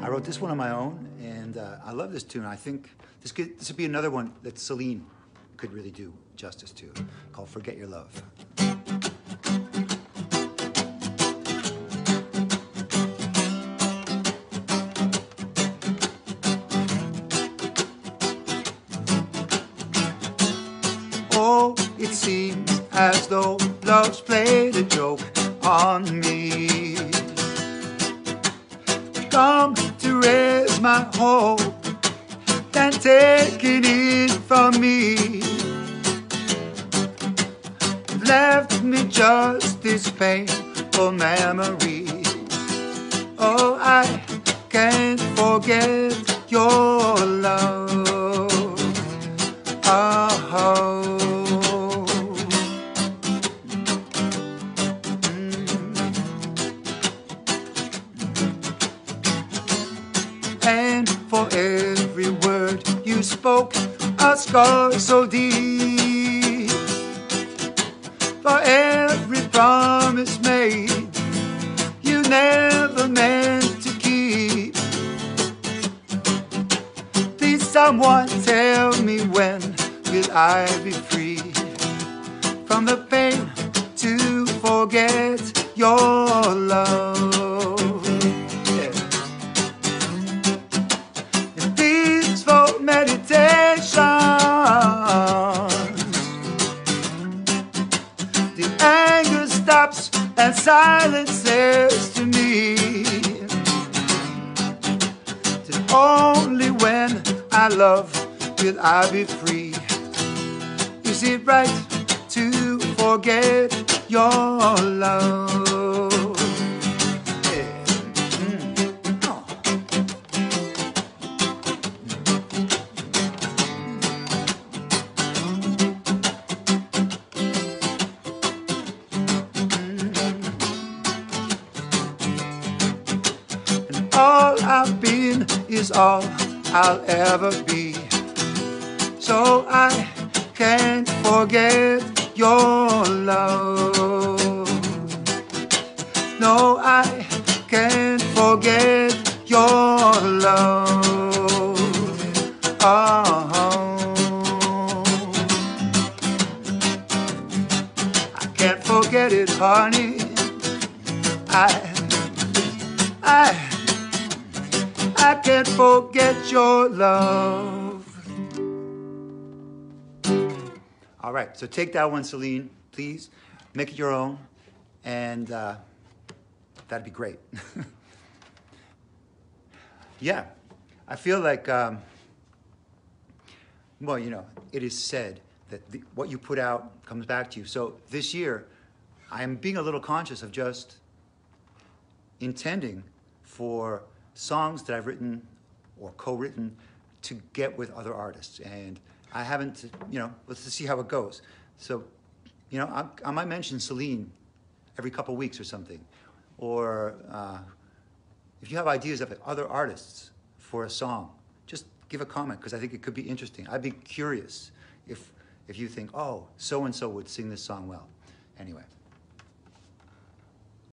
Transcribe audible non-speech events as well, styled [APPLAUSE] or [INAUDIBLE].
I wrote this one on my own, and uh, I love this tune. I think this could this would be another one that Celine could really do justice to, called "Forget Your Love." Oh, it seems as though love's played a joke on me. Come to raise my hope and taking it from me. Left me just this painful memory. Oh, I can't forget your love. You spoke, a scar so deep. For every promise made, you never meant to keep. Please, someone tell me when will I be free from the pain to forget your love. Anger stops and silence says to me that only when I love will I be free. Is it right to forget your love? All I've been is all I'll ever be. So I can't forget your love. No, I can't forget your love. Oh. I can't forget it, honey. I, I, I can't forget your love. All right, so take that one, Celine, please. Make it your own, and uh, that'd be great. [LAUGHS] yeah, I feel like, um, well, you know, it is said that the, what you put out comes back to you. So this year, I'm being a little conscious of just intending for songs that I've written or co-written to get with other artists. And I haven't, you know, let's see how it goes. So, you know, I, I might mention Celine every couple weeks or something. Or uh, if you have ideas of other artists for a song, just give a comment because I think it could be interesting. I'd be curious if, if you think, oh, so-and-so would sing this song well. Anyway.